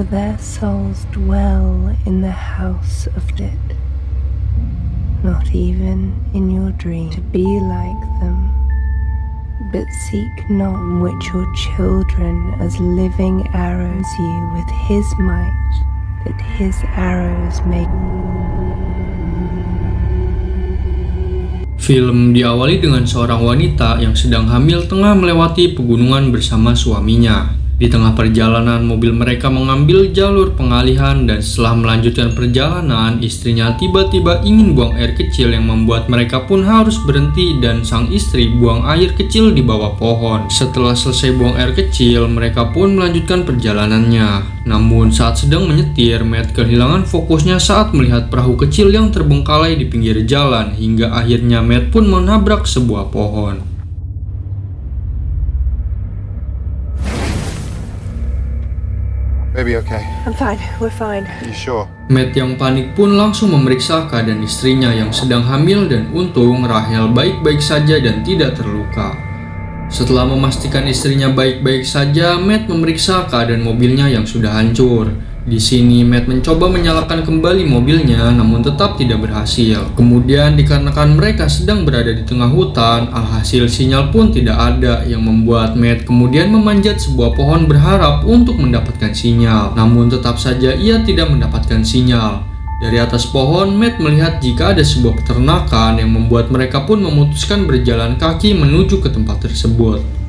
for their souls dwell in the house of dead. Not even in your dream to be like them, but seek not which your children as living arrows you with his might, that his arrows may. Film diawali dengan seorang wanita yang sedang hamil tengah melewati pegunungan bersama suaminya. Di tengah perjalanan, mobil mereka mengambil jalur pengalihan dan setelah melanjutkan perjalanan, istrinya tiba-tiba ingin buang air kecil yang membuat mereka pun harus berhenti dan sang istri buang air kecil di bawah pohon. Setelah selesai buang air kecil, mereka pun melanjutkan perjalanannya. Namun saat sedang menyetir, Matt kehilangan fokusnya saat melihat perahu kecil yang terbengkalai di pinggir jalan hingga akhirnya Matt pun menabrak sebuah pohon. Baby, okay? I'm fine, we're fine. You sure? Matt yang panik pun langsung memeriksa keadaan istrinya yang sedang hamil dan untung Rahel baik-baik saja dan tidak terluka. Setelah memastikan istrinya baik-baik saja, Matt memeriksa keadaan mobilnya yang sudah hancur. Di sini Matt mencoba menyalakan kembali mobilnya namun tetap tidak berhasil. Kemudian dikarenakan mereka sedang berada di tengah hutan, alhasil sinyal pun tidak ada yang membuat Matt kemudian memanjat sebuah pohon berharap untuk mendapatkan sinyal. Namun tetap saja ia tidak mendapatkan sinyal. Dari atas pohon, Matt melihat jika ada sebuah peternakan yang membuat mereka pun memutuskan berjalan kaki menuju ke tempat tersebut.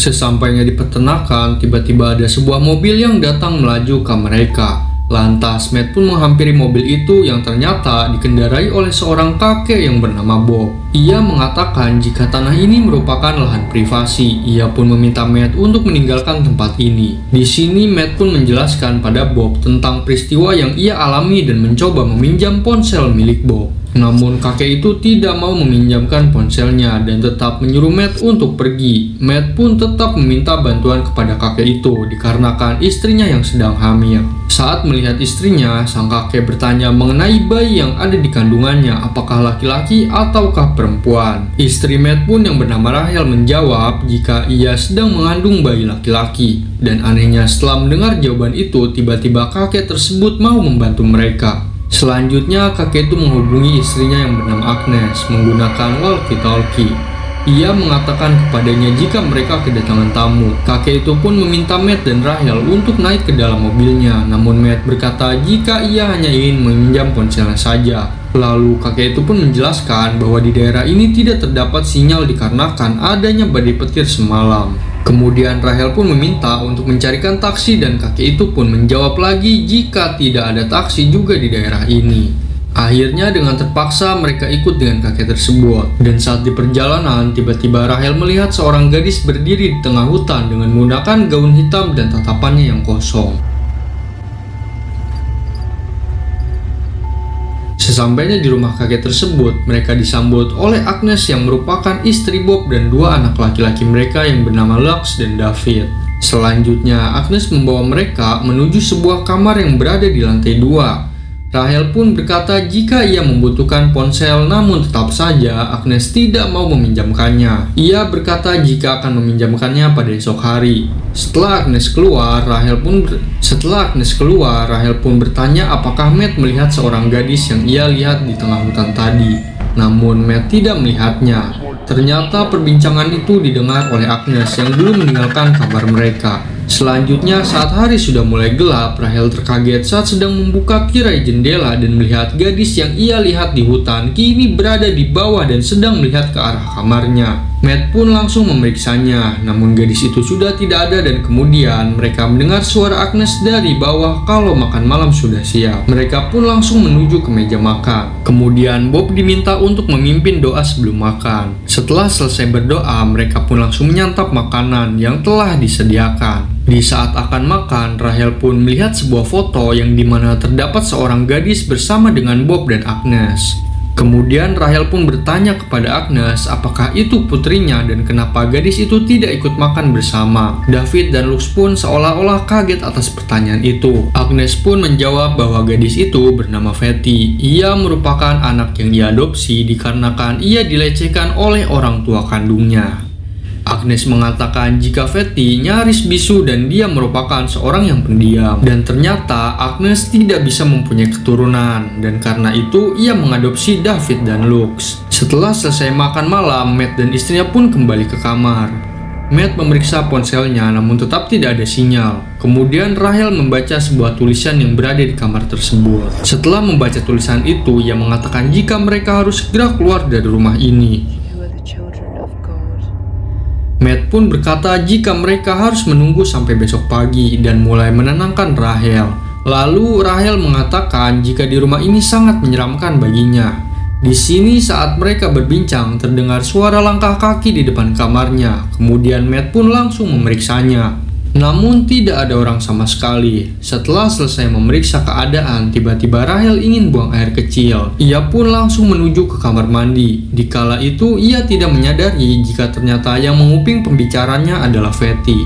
Sesampainya di peternakan, tiba-tiba ada sebuah mobil yang datang melaju ke mereka. Lantas, Matt pun menghampiri mobil itu yang ternyata dikendarai oleh seorang kakek yang bernama Bob. Ia mengatakan jika tanah ini merupakan lahan privasi, ia pun meminta Matt untuk meninggalkan tempat ini. Di sini, Matt pun menjelaskan pada Bob tentang peristiwa yang ia alami dan mencoba meminjam ponsel milik Bob. Namun kakek itu tidak mau meminjamkan ponselnya dan tetap menyuruh Matt untuk pergi. Matt pun tetap meminta bantuan kepada kakek itu dikarenakan istrinya yang sedang hamil. Saat melihat istrinya, sang kakek bertanya mengenai bayi yang ada di kandungannya apakah laki-laki ataukah perempuan. Istri Matt pun yang bernama Rahel menjawab jika ia sedang mengandung bayi laki-laki. Dan anehnya setelah mendengar jawaban itu, tiba-tiba kakek tersebut mau membantu mereka. Selanjutnya, kakek itu menghubungi istrinya yang bernama Agnes menggunakan walkie-talkie. Ia mengatakan kepadanya jika mereka kedatangan tamu. Kakek itu pun meminta Matt dan Rahel untuk naik ke dalam mobilnya. Namun Matt berkata jika ia hanya ingin meminjam ponselnya saja. Lalu kakek itu pun menjelaskan bahwa di daerah ini tidak terdapat sinyal dikarenakan adanya badai petir semalam. Kemudian Rahel pun meminta untuk mencarikan taksi dan kakek itu pun menjawab lagi jika tidak ada taksi juga di daerah ini. Akhirnya dengan terpaksa mereka ikut dengan kakek tersebut. Dan saat di perjalanan, tiba-tiba Rahel melihat seorang gadis berdiri di tengah hutan dengan menggunakan gaun hitam dan tatapannya yang kosong. Sesampainya di rumah kakek tersebut, mereka disambut oleh Agnes yang merupakan istri Bob dan dua anak laki-laki mereka yang bernama Lux dan David. Selanjutnya, Agnes membawa mereka menuju sebuah kamar yang berada di lantai dua. Rahel pun berkata jika ia membutuhkan ponsel namun tetap saja Agnes tidak mau meminjamkannya. Ia berkata jika akan meminjamkannya pada esok hari. Setelah Agnes keluar, Rahel pun ber... setelah Agnes keluar, Rahel pun bertanya apakah Matt melihat seorang gadis yang ia lihat di tengah hutan tadi. Namun Matt tidak melihatnya. Ternyata perbincangan itu didengar oleh Agnes yang belum meninggalkan kamar mereka. Selanjutnya, saat hari sudah mulai gelap, Rahel terkaget saat sedang membuka tirai jendela dan melihat gadis yang ia lihat di hutan kini berada di bawah dan sedang melihat ke arah kamarnya. Matt pun langsung memeriksanya, namun gadis itu sudah tidak ada dan kemudian mereka mendengar suara Agnes dari bawah kalau makan malam sudah siap. Mereka pun langsung menuju ke meja makan. Kemudian Bob diminta untuk memimpin doa sebelum makan. Setelah selesai berdoa, mereka pun langsung menyantap makanan yang telah disediakan. Di saat akan makan, Rahel pun melihat sebuah foto yang di mana terdapat seorang gadis bersama dengan Bob dan Agnes. Kemudian Rahel pun bertanya kepada Agnes apakah itu putrinya dan kenapa gadis itu tidak ikut makan bersama. David dan Lux pun seolah-olah kaget atas pertanyaan itu. Agnes pun menjawab bahwa gadis itu bernama Fatty. Ia merupakan anak yang diadopsi dikarenakan ia dilecehkan oleh orang tua kandungnya. Agnes mengatakan jika Fatty nyaris bisu dan dia merupakan seorang yang pendiam. Dan ternyata Agnes tidak bisa mempunyai keturunan dan karena itu ia mengadopsi David dan Lux. Setelah selesai makan malam, Matt dan istrinya pun kembali ke kamar. Matt memeriksa ponselnya namun tetap tidak ada sinyal. Kemudian Rahel membaca sebuah tulisan yang berada di kamar tersebut. Setelah membaca tulisan itu, ia mengatakan jika mereka harus segera keluar dari rumah ini. Matt pun berkata jika mereka harus menunggu sampai besok pagi dan mulai menenangkan Rahel. Lalu Rahel mengatakan jika di rumah ini sangat menyeramkan baginya. Di sini saat mereka berbincang terdengar suara langkah kaki di depan kamarnya. Kemudian Matt pun langsung memeriksanya. Namun tidak ada orang sama sekali. Setelah selesai memeriksa keadaan, tiba-tiba Rahel ingin buang air kecil. Ia pun langsung menuju ke kamar mandi. Dikala itu, ia tidak menyadari jika ternyata yang menguping pembicaranya adalah Fatty.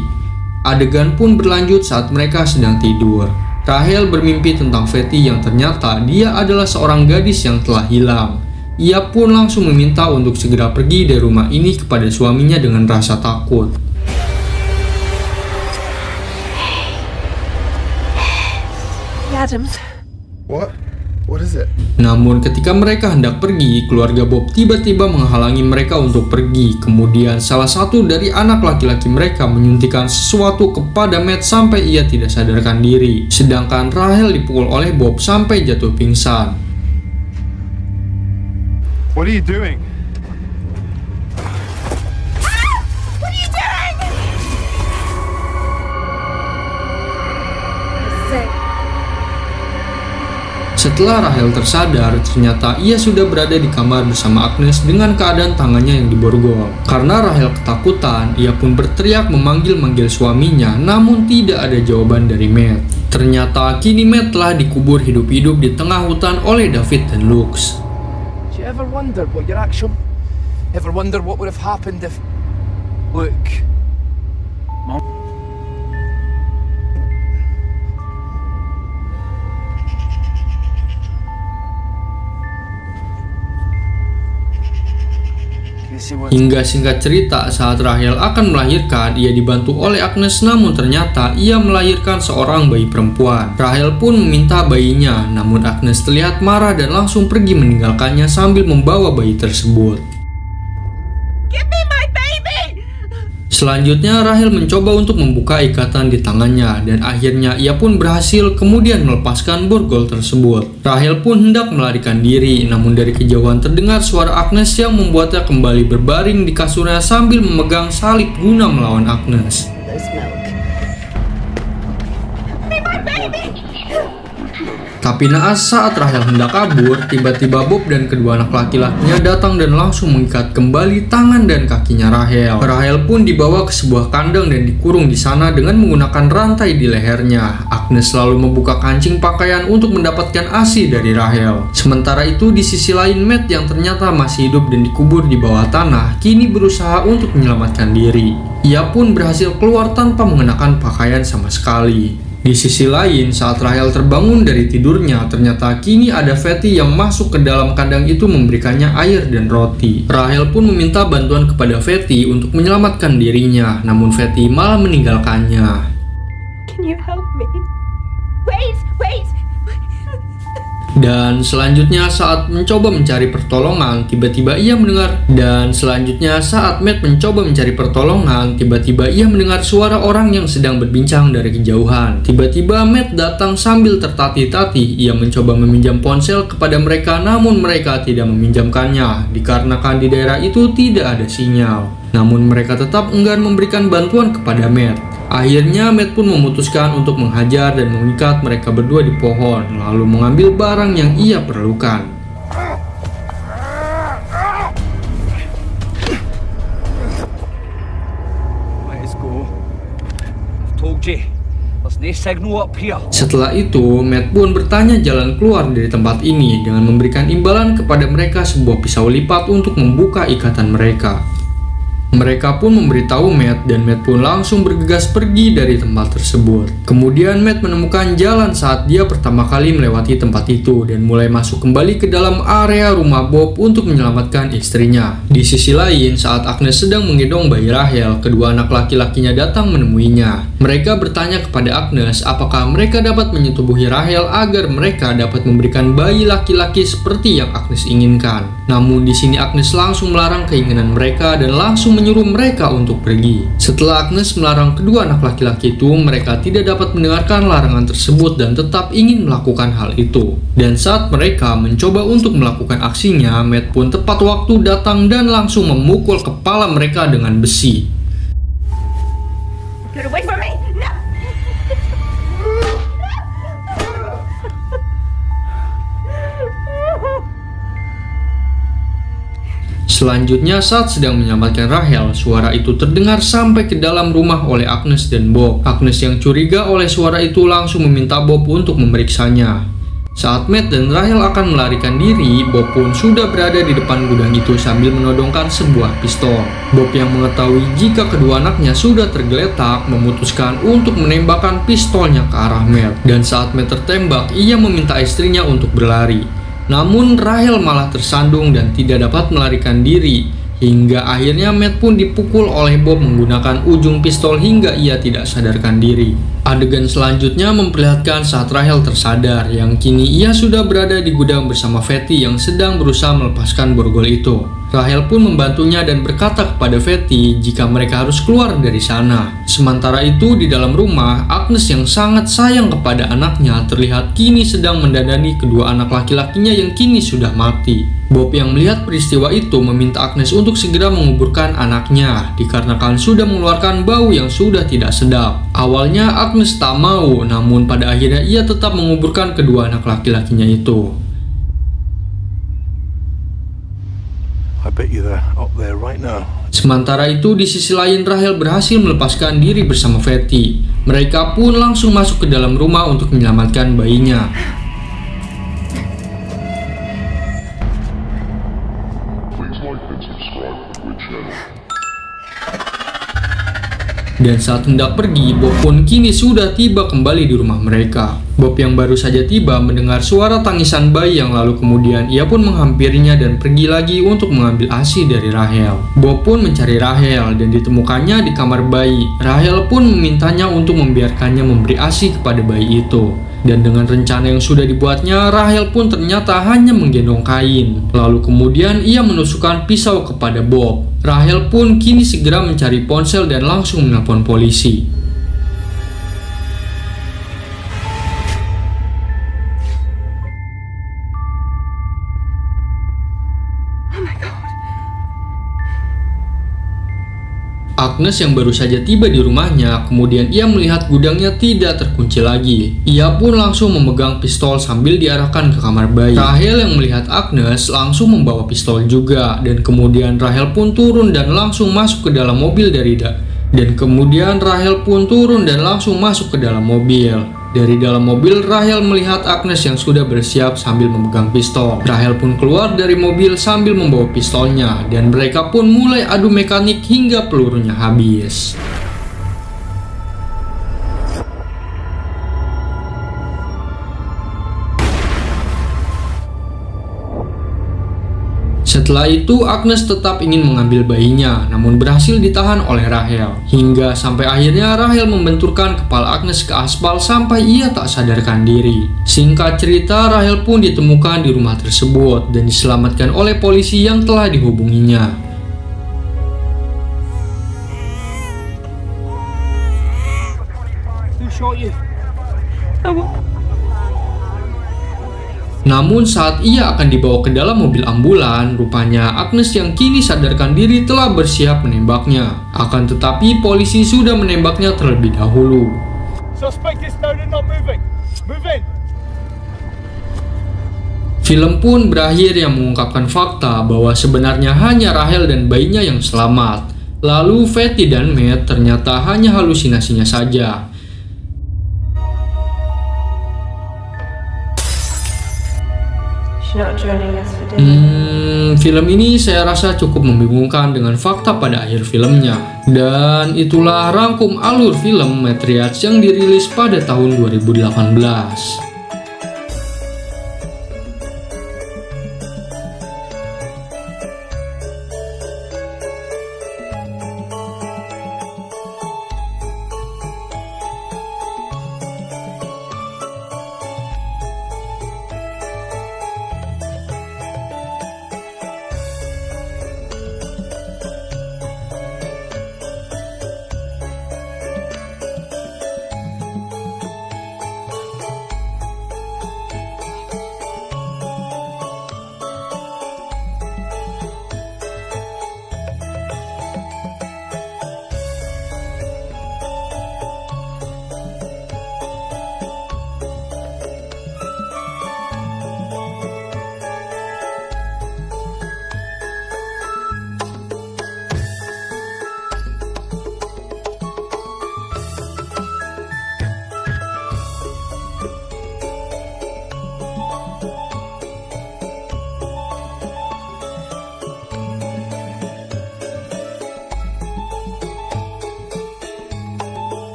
Adegan pun berlanjut saat mereka sedang tidur. Rahel bermimpi tentang Fatty yang ternyata dia adalah seorang gadis yang telah hilang. Ia pun langsung meminta untuk segera pergi dari rumah ini kepada suaminya dengan rasa takut. Adams. What? What is it? Namun ketika mereka hendak pergi, keluarga Bob tiba-tiba menghalangi mereka untuk pergi. Kemudian salah satu dari anak laki-laki mereka menyuntikkan sesuatu kepada Matt sampai ia tidak sadarkan diri. Sedangkan Rahel dipukul oleh Bob sampai jatuh pingsan. What are you doing? Setelah Rahel tersadar, ternyata ia sudah berada di kamar bersama Agnes dengan keadaan tangannya yang diborgol. Karena Rahel ketakutan, ia pun berteriak memanggil-manggil suaminya, namun tidak ada jawaban dari Matt. Ternyata kini Matt telah dikubur hidup-hidup di tengah hutan oleh David dan Lux. Ever wonder what your action? Ever wonder what would have happened if... Look, Hingga singkat cerita, saat Rahel akan melahirkan, ia dibantu oleh Agnes namun ternyata ia melahirkan seorang bayi perempuan. Rahel pun meminta bayinya, namun Agnes terlihat marah dan langsung pergi meninggalkannya sambil membawa bayi tersebut. Selanjutnya Rahel mencoba untuk membuka ikatan di tangannya dan akhirnya ia pun berhasil kemudian melepaskan borgol tersebut. Rahel pun hendak melarikan diri namun dari kejauhan terdengar suara Agnes yang membuatnya kembali berbaring di kasurnya sambil memegang salib guna melawan Agnes. Tapi naas saat Rahel hendak kabur, tiba-tiba Bob dan kedua anak laki-lakinya datang dan langsung mengikat kembali tangan dan kakinya Rahel. Rahel pun dibawa ke sebuah kandang dan dikurung di sana dengan menggunakan rantai di lehernya. Agnes selalu membuka kancing pakaian untuk mendapatkan ASI dari Rahel. Sementara itu di sisi lain Matt yang ternyata masih hidup dan dikubur di bawah tanah, kini berusaha untuk menyelamatkan diri. Ia pun berhasil keluar tanpa mengenakan pakaian sama sekali. Di sisi lain, saat Rahel terbangun dari tidurnya, ternyata kini ada Fatty yang masuk ke dalam kandang itu memberikannya air dan roti. Rahel pun meminta bantuan kepada Fatty untuk menyelamatkan dirinya, namun Fatty malah meninggalkannya. Can you help me? Wait! Dan selanjutnya saat mencoba mencari pertolongan, tiba-tiba ia mendengar dan selanjutnya saat Matt mencoba mencari pertolongan, tiba-tiba ia mendengar suara orang yang sedang berbincang dari kejauhan. Tiba-tiba Matt datang sambil tertati-tati. Ia mencoba meminjam ponsel kepada mereka namun mereka tidak meminjamkannya dikarenakan di daerah itu tidak ada sinyal. Namun mereka tetap enggan memberikan bantuan kepada Matt. Akhirnya Matt pun memutuskan untuk menghajar dan mengikat mereka berdua di pohon, lalu mengambil barang yang ia perlukan. Setelah itu, Matt pun bertanya jalan keluar dari tempat ini dengan memberikan imbalan kepada mereka sebuah pisau lipat untuk membuka ikatan mereka. Mereka pun memberitahu Matt dan Matt pun langsung bergegas pergi dari tempat tersebut. Kemudian Matt menemukan jalan saat dia pertama kali melewati tempat itu dan mulai masuk kembali ke dalam area rumah Bob untuk menyelamatkan istrinya. Di sisi lain, saat Agnes sedang menggendong bayi Rahel, kedua anak laki-lakinya datang menemuinya. Mereka bertanya kepada Agnes apakah mereka dapat menyetubuhi Rahel agar mereka dapat memberikan bayi laki-laki seperti yang Agnes inginkan. Namun di sini Agnes langsung melarang keinginan mereka dan langsung menyuruh mereka untuk pergi. Setelah Agnes melarang kedua anak laki-laki itu, mereka tidak dapat mendengarkan larangan tersebut dan tetap ingin melakukan hal itu. Dan saat mereka mencoba untuk melakukan aksinya, Matt pun tepat waktu datang dan langsung memukul kepala mereka dengan besi. Selanjutnya saat sedang menyelamatkan Rahel, suara itu terdengar sampai ke dalam rumah oleh Agnes dan Bob. Agnes yang curiga oleh suara itu langsung meminta Bob untuk memeriksanya. Saat Matt dan Rahel akan melarikan diri, Bob pun sudah berada di depan gudang itu sambil menodongkan sebuah pistol. Bob yang mengetahui jika kedua anaknya sudah tergeletak, memutuskan untuk menembakkan pistolnya ke arah Matt. Dan saat Matt tertembak, ia meminta istrinya untuk berlari. Namun Rahel malah tersandung dan tidak dapat melarikan diri hingga akhirnya Matt pun dipukul oleh Bob menggunakan ujung pistol hingga ia tidak sadarkan diri. Adegan selanjutnya memperlihatkan saat Rahel tersadar yang kini ia sudah berada di gudang bersama Fatty yang sedang berusaha melepaskan borgol itu. Rahel pun membantunya dan berkata kepada Fatty jika mereka harus keluar dari sana. Sementara itu di dalam rumah, Agnes yang sangat sayang kepada anaknya terlihat kini sedang mendandani kedua anak laki-lakinya yang kini sudah mati. Bob yang melihat peristiwa itu meminta Agnes untuk segera menguburkan anaknya dikarenakan sudah mengeluarkan bau yang sudah tidak sedap. Awalnya Agnes tak mau, namun pada akhirnya ia tetap menguburkan kedua anak laki-lakinya itu. Sementara itu di sisi lain Rahel berhasil melepaskan diri bersama Fatty. Mereka pun langsung masuk ke dalam rumah untuk menyelamatkan bayinya. Please like and subscribe to Twitch channel. Dan saat hendak pergi, Bob pun kini sudah tiba kembali di rumah mereka. Bob yang baru saja tiba mendengar suara tangisan bayi yang lalu kemudian ia pun menghampirinya dan pergi lagi untuk mengambil ASI dari Rahel. Bob pun mencari Rahel dan ditemukannya di kamar bayi. Rahel pun memintanya untuk membiarkannya memberi ASI kepada bayi itu. Dan dengan rencana yang sudah dibuatnya, Rahel pun ternyata hanya menggendong kain. Lalu kemudian ia menusukkan pisau kepada Bob. Rahel pun kini segera mencari ponsel dan langsung menelpon polisi. Agnes yang baru saja tiba di rumahnya, kemudian ia melihat gudangnya tidak terkunci lagi. Ia pun langsung memegang pistol sambil diarahkan ke kamar bayi. Rahel yang melihat Agnes langsung membawa pistol juga, dan kemudian Rahel pun turun dan langsung masuk ke dalam mobil dari da dan kemudian Rahel pun turun dan langsung masuk ke dalam mobil. Dari dalam mobil, Rahel melihat Agnes yang sudah bersiap sambil memegang pistol. Rahel pun keluar dari mobil sambil membawa pistolnya, dan mereka pun mulai adu mekanik hingga pelurunya habis. Setelah itu, Agnes tetap ingin mengambil bayinya, namun berhasil ditahan oleh Rahel. Hingga sampai akhirnya Rahel membenturkan kepala Agnes ke aspal sampai ia tak sadarkan diri. Singkat cerita, Rahel pun ditemukan di rumah tersebut dan diselamatkan oleh polisi yang telah dihubunginya. Namun saat ia akan dibawa ke dalam mobil ambulan, rupanya Agnes yang kini sadarkan diri telah bersiap menembaknya. Akan tetapi polisi sudah menembaknya terlebih dahulu. Suspect is known and not moving. Move in. Film pun berakhir yang mengungkapkan fakta bahwa sebenarnya hanya Rahel dan bayinya yang selamat. Lalu Fatty dan Matt ternyata hanya halusinasinya saja. Hmm, film ini saya rasa cukup membingungkan dengan fakta pada akhir filmnya. Dan itulah rangkum alur film Matriarch yang dirilis pada tahun 2018.